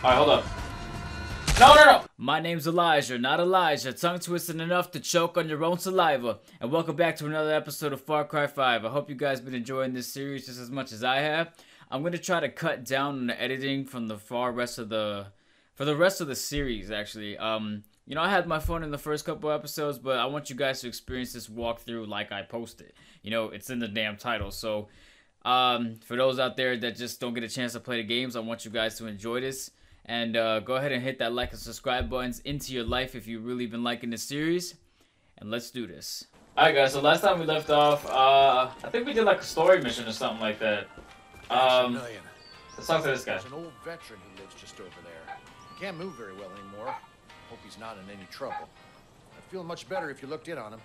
Alright, hold up. No, no, no! My name's Elijher, not Elijah, tongue twisted enough to choke on your own saliva. And welcome back to another episode of Far Cry 5. I hope you guys been enjoying this series just as much as I have. I'm gonna try to cut down on the editing from the far rest of the for the rest of the series actually. Um you know, I had my fun in the first couple episodes, but I want you guys to experience this walkthrough like I posted. You know, it's in the damn title. So, um, for those out there that just don't get a chance to play the games, I want you guys to enjoy this. And uh, go ahead and hit that like and subscribe buttons into your life if you've really been liking this series. And let's do this. Alright guys, so last time we left off, uh, I think we did like a story mission or something like that. Um, let's talk to this guy. There's an old veteran who lives just over there. He can't move very well anymore. Hope he's not in any trouble. I'd feel much better if you looked in on him.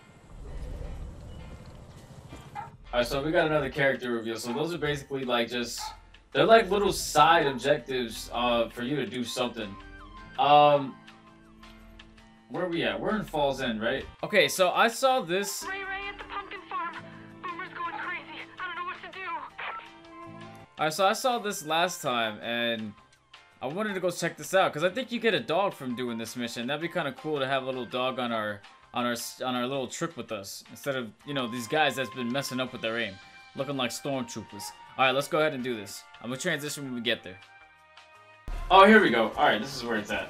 Alright, so we got another character reveal. So those are basically like just they're like little side objectives uh for you to do something. Um where are we at? We're in Fall's End, right? Okay, so I saw this Rae Rae at the pumpkin farm. Boomer's going crazy. I don't know what to do. Alright, so I saw this last time and I wanted to go check this out because I think you get a dog from doing this mission. That'd be kind of cool to have a little dog on our on our on our little trip with us instead of you know these guys that's been messing up with their aim, looking like stormtroopers. All right, let's go ahead and do this. I'm gonna transition when we get there. Oh, here we go. All right, this is where it's at.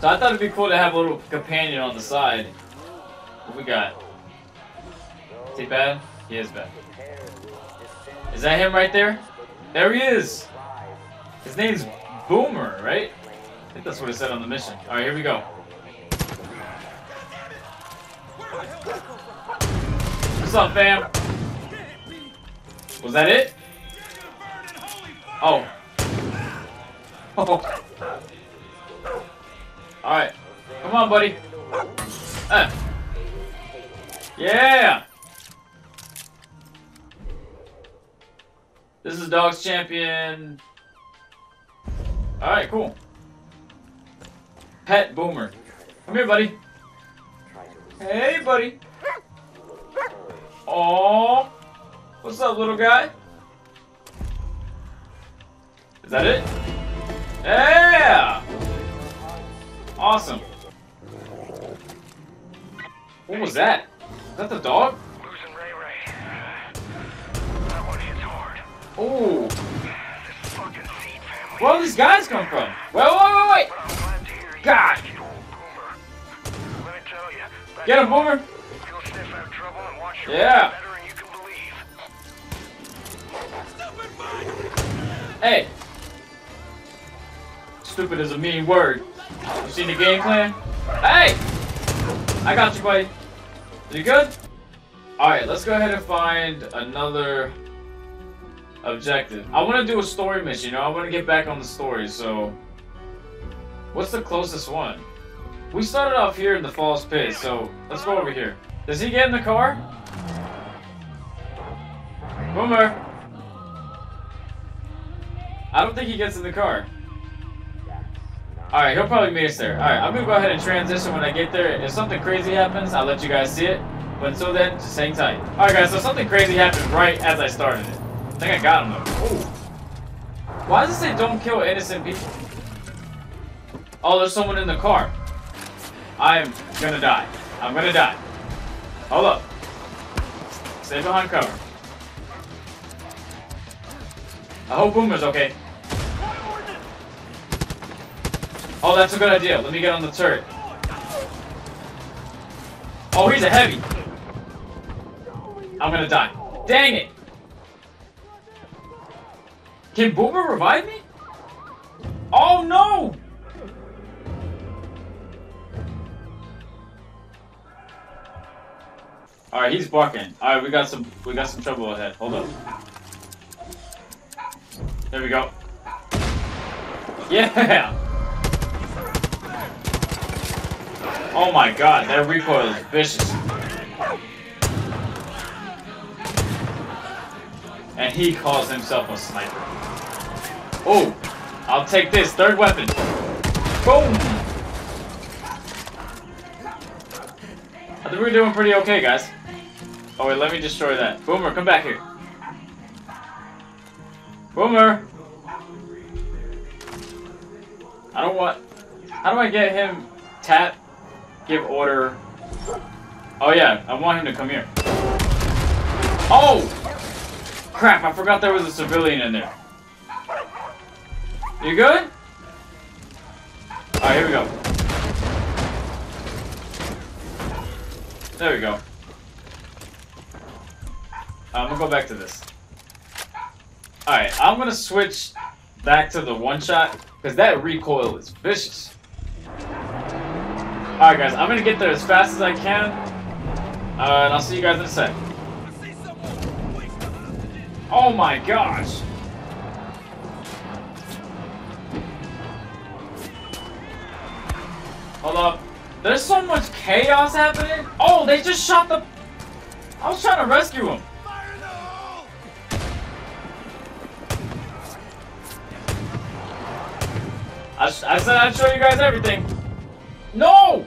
So I thought it'd be cool to have a little companion on the side. What we got? Is he bad? He is bad. Is that him right there? There he is! His name's Boomer, right? I think that's what it said on the mission. Alright, here we go. What's up, fam? Was that it? Oh. Oh. Alright. Come on, buddy. Uh. Yeah! This is Dogs Champion. Alright, cool. Pet Boomer. Come here, buddy. Hey, buddy. Oh, What's up, little guy? Is that it? Yeah! Awesome. What was that? Is that the dog? Losing Rae Rae. That one hits hard. Oh, This fucking seed family. where all these guys come from? Wait, wait, wait, wait! But I'm glad to hear you God. old Boomer. Let me tell you, Get him, Boomer! Yeah. better than you can believe. Hey! Stupid is a mean word. You seen the game plan? Hey! I got you, buddy. You good? Alright, let's go ahead and find another objective. I want to do a story mission, you know? I want to get back on the story, so... What's the closest one? We started off here in the Falls Pit, so let's go over here. Does he get in the car? Boomer! I don't think he gets in the car. Alright, he'll probably meet us there. Alright, I'm gonna go ahead and transition when I get there. If something crazy happens, I'll let you guys see it. But until then, just hang tight. Alright guys, so something crazy happened right as I started it. I think I got him though. Ooh. Why does it say don't kill innocent people? Oh, there's someone in the car. I'm gonna die. I'm gonna die. Hold up. Stay behind cover. I hope Boomer's okay. Oh, that's a good idea. Let me get on the turret. Oh, he's a heavy. I'm gonna die. Dang it! Can Boomer revive me? Oh no! Alright, he's barking. Alright, we got some we got some trouble ahead. Hold up. There we go. Yeah! Oh my god, that recoil is vicious. And he calls himself a sniper. Oh, I'll take this, third weapon. Boom! I think we're doing pretty okay, guys. Oh wait, let me destroy that. Boomer, come back here. Boomer! I don't want... How do I get him... Tap? Give order... Oh yeah, I want him to come here. Oh! Crap, I forgot there was a civilian in there. You good? Alright, here we go. There we go. Uh, I'm gonna go back to this. Alright, I'm gonna switch back to the one shot, because that recoil is vicious. Alright guys, I'm gonna get there as fast as I can, uh, and I'll see you guys in a sec. Oh my gosh! Hold up. There's so much chaos happening. Oh, they just shot the... I was trying to rescue him. I, I said I'd show you guys everything. No!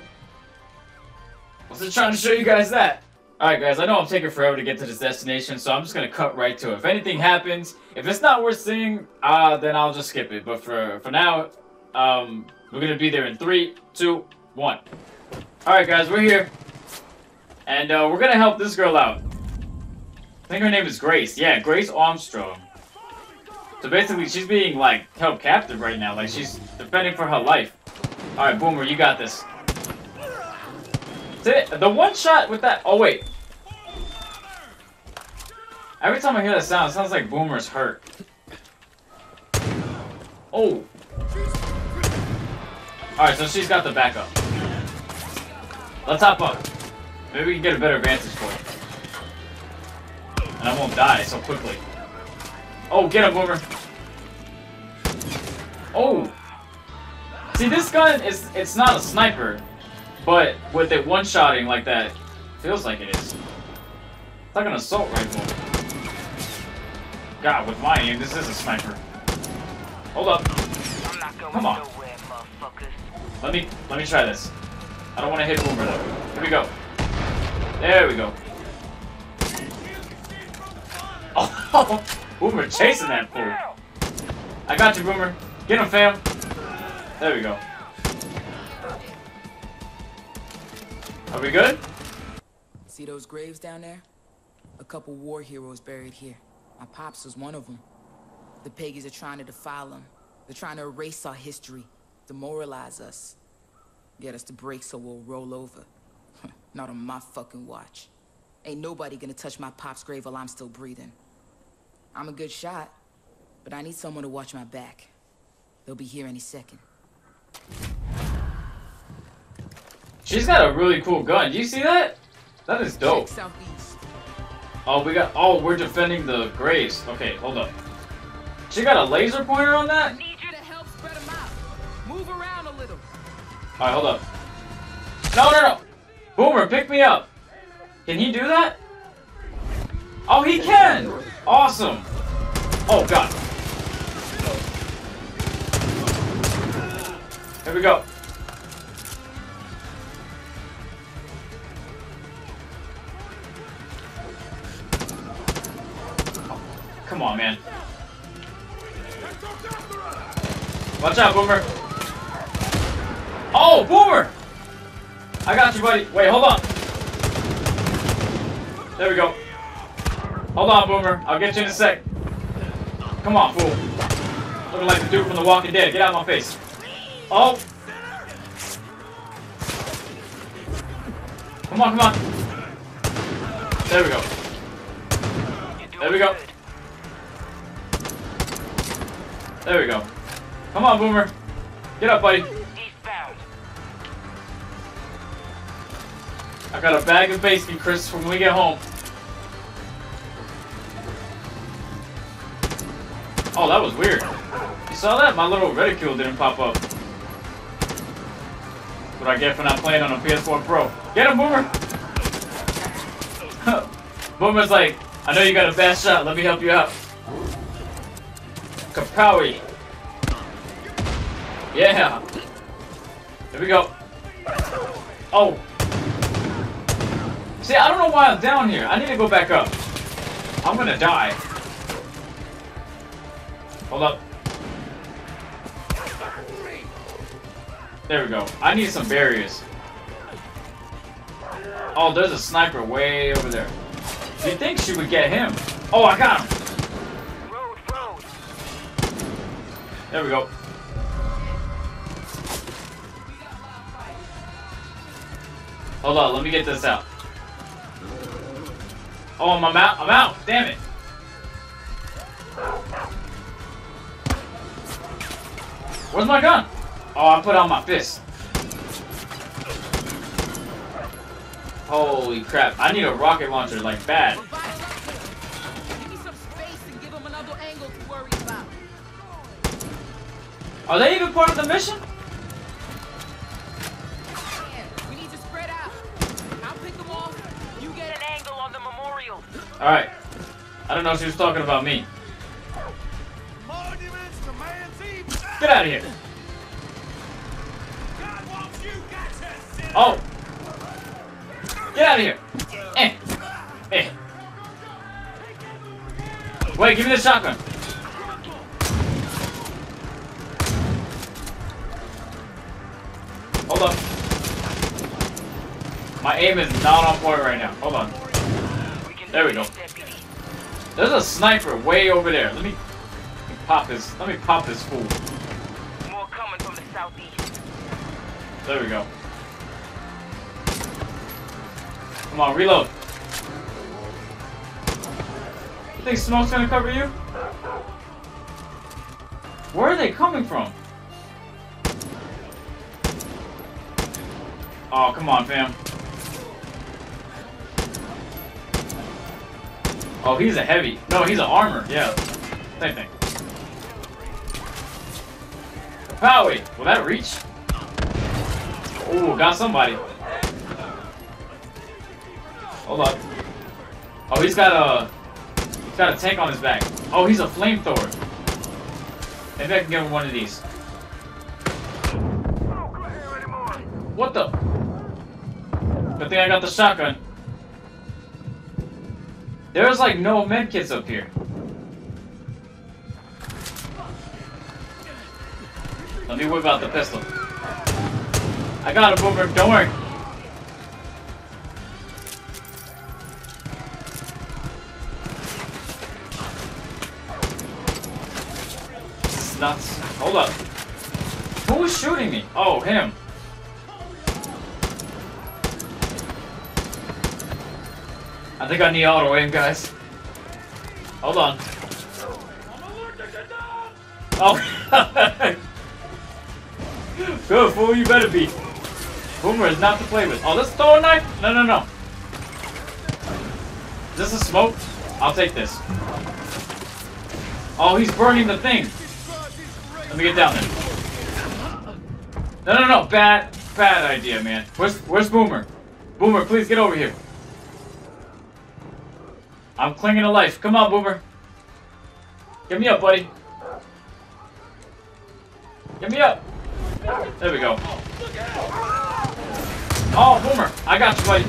I was just trying to show you guys that. Alright guys, I know I'm taking forever to get to this destination, so I'm just gonna cut right to it. If anything happens, if it's not worth seeing, uh, then I'll just skip it. But for, for now, um, we're gonna be there in three, two, one. Alright guys, we're here. And uh, we're gonna help this girl out. I think her name is Grace. Yeah, Grace Armstrong. So basically, she's being, like, held captive right now. Like, she's defending for her life. Alright, Boomer, you got this. The one shot with that... Oh, wait. Every time I hear that sound, it sounds like Boomer's hurt. Oh. Alright, so she's got the backup. Let's hop up. Maybe we can get a better vantage point. And I won't die so quickly. Oh, get him, Boomer. Oh. See, this gun is, it's not a sniper, but with it one-shotting like that, feels like it is. It's like an assault rifle. God, with my aim, this is a sniper. Hold up. Come on. Let me, let me try this. I don't want to hit Boomer though. Here we go. There we go. Oh, Boomer chasing that fool. I got you, Boomer. Get him, fam. There we go. Are we good? See those graves down there? A couple war heroes buried here. My pops was one of them. The Peggies are trying to defile them. They're trying to erase our history, demoralize us. Get us to break so we'll roll over. Not on my fucking watch. Ain't nobody gonna touch my pop's grave while I'm still breathing. I'm a good shot, but I need someone to watch my back. They'll be here any second. She's got a really cool gun. Do you see that? That is dope. Oh, we got. Oh, we're defending the graves. Okay, hold up. She got a laser pointer on that? Need you To help spread them out. Move around a little. Alright, hold up. No, no, no! Boomer, pick me up! Can he do that? Oh, he can! Awesome! Oh, God. Here we go. Come on, man. Watch out, Boomer. Oh, Boomer! I got you, buddy. Wait, hold on. There we go. Hold on, Boomer. I'll get you in a sec. Come on, fool. Looking like the dude from The Walking Dead. Get out of my face. Oh. Come on, come on. There we go. There we go. There we go. Come on, Boomer. Get up, buddy. I got a bag of bacon crisps when we get home. Oh, that was weird. You saw that? My little reticule didn't pop up. What I get for not playing on a PS4 Pro. Get him, Boomer! Boomer's like, I know you got a bad shot, let me help you out. Kapowie. Yeah. Here we go. Oh. See, I don't know why I'm down here. I need to go back up. I'm gonna die. Hold up. There we go. I need some barriers. Oh, there's a sniper way over there. You think she would get him? Oh, I got him. There we go. Hold on, let me get this out. Oh, I'm out. I'm out. Damn it. Where's my gun? Oh, I put on my fist. Holy crap. I need a rocket launcher, like, bad. Give me some space and give him another angle to worry about. Are they even part of the mission? Man, we need to spread out. I'll pick them off. You Get get an angle on the memorial. Alright. I don't know if she was talking about me. Get out of here. Oh! Get out of here! Eh! Eh! Wait, give me the shotgun! Hold up. My aim is not on point right now. Hold on. There we go. There's a sniper way over there. Let me, let me pop this. Let me pop this fool. More coming from the southeast. There we go. Come on, reload. You think smoke's gonna cover you? Where are they coming from? Oh, come on, fam. Oh, he's a heavy. No, he's an armor. Yeah, same thing. Powie! Will that reach? Ooh, got somebody. Hold up. Oh, he's got a he's got a tank on his back. Oh, he's a flamethrower. Maybe I can give him one of these. What the? Good thing I got the shotgun. There's like no medkits up here. Let me whip out the pistol. I got it, Boomer. Don't worry. This is nuts. Hold up. Who is shooting me? Oh, him. I think I need auto aim, guys. Hold on. Oh. Good fool, you better be. Boomer is not to play with. Oh, let's throw a knife? No, no, no. Is this a smoke? I'll take this. Oh, he's burning the thing. Let me get down there. No, no, no. Bad, bad idea, man. Where's, where's Boomer? Boomer, please get over here. I'm clinging to life. Come on, Boomer. Get me up, buddy. Get me up. There we go. Oh, Boomer. I got you, buddy.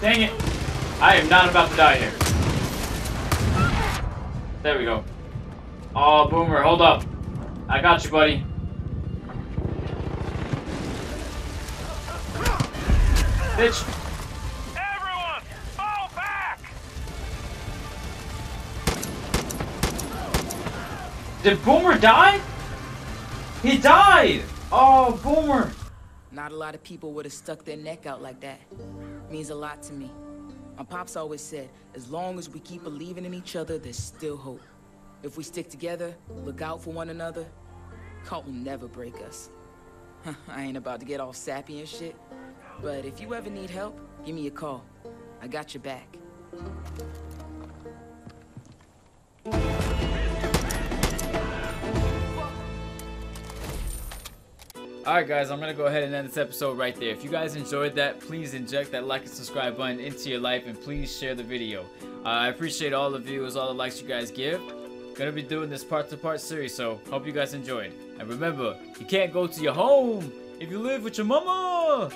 Dang it. I am not about to die here. There we go. Oh, Boomer, hold up. I got you, buddy. Bitch. Everyone, fall back! Did Boomer die? He died! Oh, Boomer. Not a lot of people would have stuck their neck out like that. Means a lot to me. My pops always said, as long as we keep believing in each other, there's still hope. If we stick together, look out for one another, Cult will never break us. I ain't about to get all sappy and shit, but if you ever need help, give me a call. I got your back. Alright guys, I'm gonna go ahead and end this episode right there. If you guys enjoyed that, please inject that like and subscribe button into your life and please share the video. Uh, I appreciate all the views, all the likes you guys give. Gonna be doing this part to part series, so hope you guys enjoyed. And remember, you can't go to your home if you live with your mama!